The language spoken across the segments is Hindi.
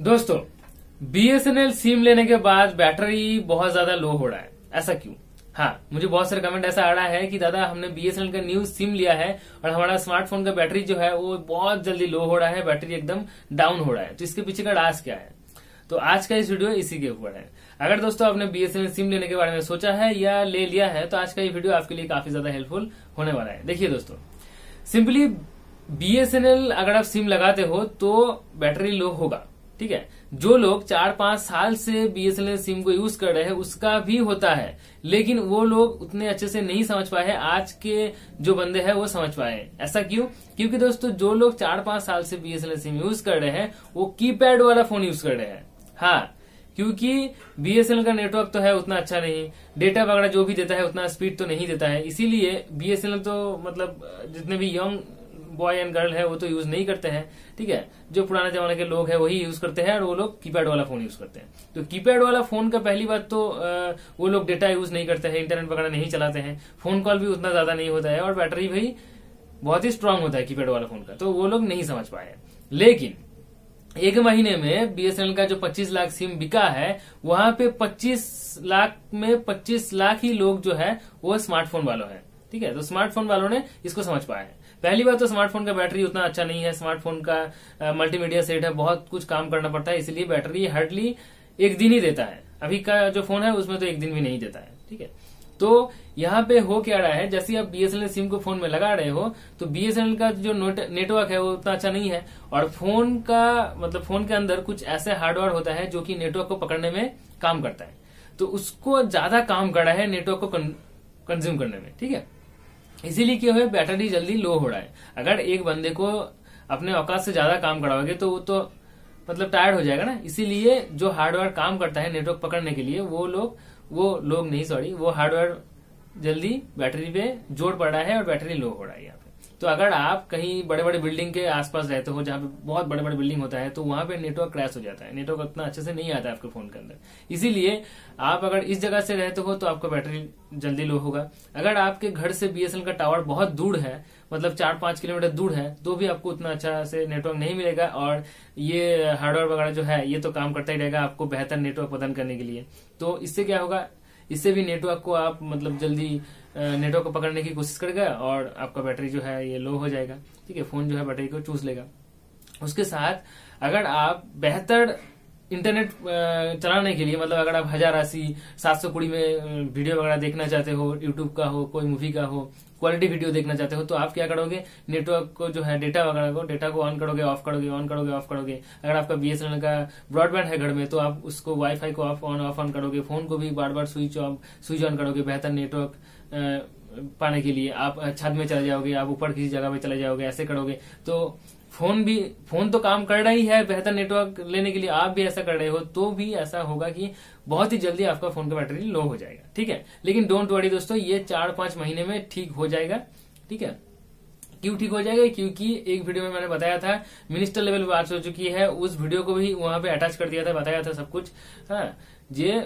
दोस्तों बीएसएनएल सिम लेने के बाद बैटरी बहुत ज़्यादा लो हो रहा है। ऐसा क्यों? हाँ मुझे बहुत सारे कमेंट ऐसा आ रहा है कि दादा, हमने बीएसएनएल का न्यू सिम लिया है और हमारा स्मार्टफ़ोन का बैटरी जो है वो बहुत जल्दी लो हो रहा है बैटरी एकदम डाउन हो रहा है। तो इसके पीछे का राज क्या है? तो आज का इस वीडियो इसी के ऊपर है। अगर दोस्तों आपने बीएसएनएल सिम लेने के बारे में सोचा है या ले लिया है तो आज का ये वीडियो आपके लिए काफ़ी ज़्यादा हेल्पफुल होने वाला है। देखिए दोस्तों सिंपली बीएसएनएल अगर आप सिम लगाते हो तो बैटरी लो होगा। ठीक है? जो लोग चार पाँच साल से बीएसएनएल सिम को यूज़ कर रहे हैं, उसका भी होता है। लेकिन वो लोग उतने अच्छे से नहीं समझ पाए आज के जो बंदे हैं, वो समझ पाए ऐसा क्यों? क्योंकि दोस्तों, जो लोग चार पाँच साल से बीएसएनएल सिम यूज़ कर रहे हैं, वो कीपैड वाला फ़ोन यूज़ कर रहे हैं। हाँ क्योंकि बीएसएनएल का नेटवर्क तो है, उतना अच्छा नहीं। डेटा वगैरह जो भी देता है, उतना स्पीड तो नहीं देता है। इसीलिए बीएसएनएल तो मतलब जितने भी यंग बॉय एंड गर्ल है, वो तो यूज़ नहीं करते हैं, ठीक है? जो पुराने जमाने के लोग हैं, वही यूज़ करते हैं, और वो लोग कीपैड वाला फ़ोन यूज़ करते हैं। तो कीपैड वाला फ़ोन का पहली बात तो वो लोग डेटा यूज़ नहीं करते हैं इंटरनेट वगैरह नहीं चलाते हैं। फ़ोन कॉल भी उतना ज़्यादा नहीं होता है, और बैटरी भी बहुत ही स्ट्रांग होता है कीपैड वाला फ़ोन का तो वो लोग नहीं समझ पाए लेकिन, एक महीने में बीएसएनएल का जो 25 लाख सिम बिका है, वहाँ पे 25 लाख में 25 लाख ही लोग जो है, वो स्मार्टफ़ोन वालों है। ठीक है तो स्मार्टफ़ोन वालों ने इसको समझ पाया है। पहली बात तो स्मार्टफ़ोन का बैटरी उतना अच्छा नहीं है स्मार्टफ़ोन का मल्टीमीडिया सेट है, बहुत कुछ काम करना पड़ता है, इसलिए बैटरी हार्डली एक दिन ही देता है। अभी का जो फ़ोन है, उसमें तो एक दिन भी नहीं देता है, ठीक है। तो यहाँ पे हो क्या रहा है, जैसे आप बीएसएनएल सिम को फ़ोन में लगा रहे हो तो बीएसएनएल का जो नेटवर्क है, वो उतना अच्छा नहीं है। और फ़ोन का मतलब फ़ोन के अंदर कुछ ऐसे हार्डवेयर होता है, जो कि नेटवर्क को पकड़ने में काम करता है। तो उसको ज़्यादा काम कर रहा है नेटवर्क को कंज्यूम करने में, ठीक है। इसीलिए क्या हुआ बैटरी जल्दी लो हो रहा है। अगर एक बंदे को अपने औकात से ज़्यादा काम कराओगे तो वो तो मतलब टायर्ड हो जाएगा ना। इसीलिए जो हार्डवेयर काम करता है नेटवर्क पकड़ने के लिए, वो लोग वो लोग नहीं सॉरी वो हार्डवेयर जल्दी बैटरी पे जोड़ पड़ रहा है और बैटरी लो हो रहा है यहाँ पे। तो अगर आप कहीं बड़े बड़े बिल्डिंग के आसपास रहते हो, जहाँ पे बहुत बड़े बड़े बिल्डिंग होता है तो वहाँ पे नेटवर्क क्रैश हो जाता है। नेटवर्क उतना अच्छे से नहीं आता है आपके फ़ोन के अंदर। इसीलिए आप अगर इस जगह से रहते हो तो आपका बैटरी जल्दी लो होगा। अगर आपके घर से बीएसएनएल का टावर बहुत दूर है मतलब चार पाँच किलोमीटर दूर है तो भी आपको उतना अच्छा से नेटवर्क नहीं मिलेगा और ये हार्डवेयर वगैरह जो है, ये तो काम करता ही रहेगा आपको बेहतर नेटवर्क प्रदान करने के लिए। तो इससे क्या होगा इससे भी नेटवर्क को आप मतलब जल्दी नेटवर्क को पकड़ने की कोशिश करेगा और आपका बैटरी जो है ये लो हो जाएगा। ठीक है फ़ोन जो है बैटरी को चूस लेगा। उसके साथ अगर आप बेहतर इंटरनेट चलाने के लिए मतलब अगर आप हज़ार अस्सी सात सौ कुड़ी में वीडियो वगैरह देखना चाहते हो यूट्यूब का हो, कोई मूवी का हो क्वालिटी वीडियो देखना चाहते हो तो आप क्या करोगे? नेटवर्क को जो है डेटा वगैरह को डेटा को ऑन करोगे ऑफ़ करोगे ऑन करोगे ऑफ़ करोगे। अगर आपका बीएसएनएल का ब्रॉडबैंड है घर में तो आप उसको वाईफाई को ऑफ़ ऑन ऑफ़ ऑन करोगे। फ़ोन को भी बार बार स्विच ऑफ़ स्विच ऑन करोगे, बेहतर नेटवर्क पाने के लिए। आप छत में चले जाओगे, आप ऊपर किसी जगह पे चले जाओगे, ऐसे करोगे। तो फ़ोन भी, फ़ोन तो काम कर रहा ही है बेहतर नेटवर्क लेने के लिए। आप भी ऐसा कर रहे हो तो भी ऐसा होगा कि बहुत ही जल्दी आपका फ़ोन का बैटरी लो हो जाएगा, ठीक है? लेकिन डोंट वरी दोस्तों, ये चार पाँच महीने में ठीक हो जाएगा, ठीक है? क्यों ठीक हो जाएगा? क्योंकि एक वीडियो में मैंने बताया था मिनिस्टर लेवल बात हो चुकी है, उस वीडियो को भी वहाँ पे अटैच कर दिया था, बताया था सब कुछ। हाँ ये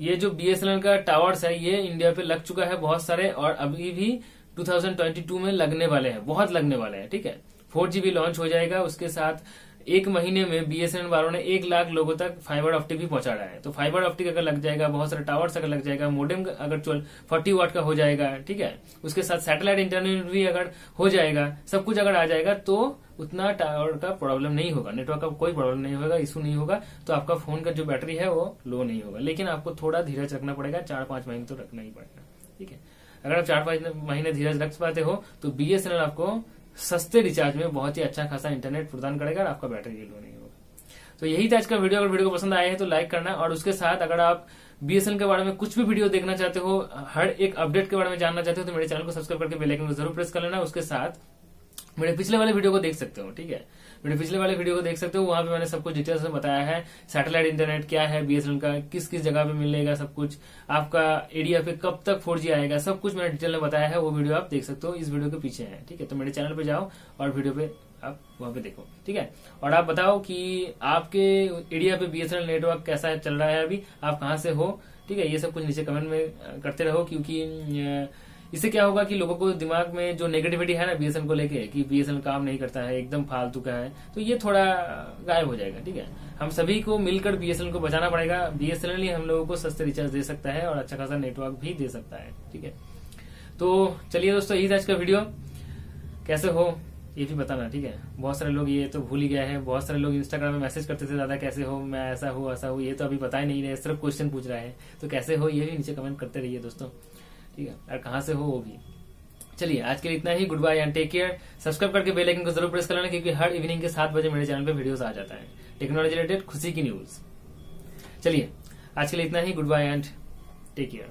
ये जो बीएसएनएल का टावर्स है, ये इंडिया पे लग चुका है बहुत सारे और अभी भी 2022 में लगने वाले हैं, बहुत लगने वाले हैं, ठीक है? फोर भी लॉन्च हो जाएगा, उसके साथ एक महीने में बीएसएनएल वालों ने एक लाख लोगों तक फाइबर ऑप्टिक भी पहुँचा रहा है। तो फाइबर ऑप्टिक अगर लग जाएगा, बहुत सारे टावर्स अगर लग जाएगा, मोडेम अगर फोर्टी वाट का हो जाएगा, ठीक है? उसके साथ सैटेलाइट इंटरनेट भी अगर हो जाएगा, सब कुछ अगर आ जाएगा तो उतना टावर का प्रॉब्लम नहीं होगा। नेटवर्क का कोई प्रॉब्लम नहीं होगा इशू नहीं होगा। तो आपका फ़ोन का जो बैटरी है, वो लो नहीं होगा। लेकिन आपको थोड़ा धीरज रखना पड़ेगा चार पाँच महीने तो रखना ही पड़ेगा, ठीक है? अगर आप चार पाँच महीने धीरज रख पाते हो तो बीएसएनएल आपको सस्ते रिचार्ज में बहुत ही अच्छा खासा इंटरनेट प्रदान करेगा और आपका बैटरी लो नहीं होगा। तो यही था आज का वीडियो अगर वीडियो को पसंद आया है तो लाइक करना और उसके साथ अगर आप बीएसएन के बारे में कुछ भी वीडियो देखना चाहते हो, हर एक अपडेट के बारे में जानना चाहते हो तो मेरे चैनल को सब्सक्राइब करके बेलाइकन को ज़रूर प्रेस कर लेना। उसके साथ मेरे पिछले वाले वीडियो को देख सकते हो, ठीक है? मेरे पिछले वाले वीडियो को देख सकते हो, वहाँ पे मैंने सब कुछ डिटेल्स में बताया है। सैटेलाइट इंटरनेट क्या है बीएसएनएल का किस किस जगह पे मिलेगा सब कुछ, आपका एरिया पे कब तक फोर आएगा, सब कुछ मैंने डिटेल में बताया है, वो वीडियो आप देख सकते हो, इस वीडियो के पीछे है, ठीक है? तो मेरे चैनल पे जाओ और वीडियो पे आप वहाँ पे देखो, ठीक है? और आप बताओ कि आपके एरिया पे बीएसएनएल नेटवर्क कैसा चल रहा है अभी, आप कहाँ से हो, ठीक है? ये सब कुछ नीचे कमेंट में करते रहो, क्योंकि इससे क्या होगा कि लोगों को दिमाग में जो नेगेटिविटी है ना बीएसएन को लेके, कि बीएसएन काम नहीं करता है, एकदम फालतू का है तो ये थोड़ा गायब हो जाएगा, ठीक है? हम सभी को मिलकर बीएसएनएल को बचाना पड़ेगा। बीएसएनएल ही हम लोगों को सस्ते रिचार्ज दे सकता है और अच्छा खासा नेटवर्क भी दे सकता है, ठीक है? तो चलिए दोस्तों, यही आज का वीडियो कैसे हो, ये भी बताना, ठीक है? बहुत सारे लोग ये तो भूल ही गया है। बहुत सारे लोग इंस्टाग्राम में मैसेज करते थे दादा, कैसे हो? मैं ऐसा हूँ ऐसा हूँ। ये तो अभी बता ही नहीं रहे सिर्फ़ क्वेश्चन पूछ रहा है। तो कैसे हो, ये भी नीचे कमेंट करते रहिए दोस्तों। ठीक है? और कहाँ से हो वो भी। चलिए, आज के लिए इतना ही। Good bye and take care subscribe करके बेल आइकन को ज़रूर प्रेस कर लेना, क्योंकि हर इवनिंग के सात बजे मेरे चैनल पे वीडियोस आ जाता है। टेक्नोलॉजी रिलेटेड खुशी की न्यूज़ चलिए, आज के लिए इतना ही। Good bye and take care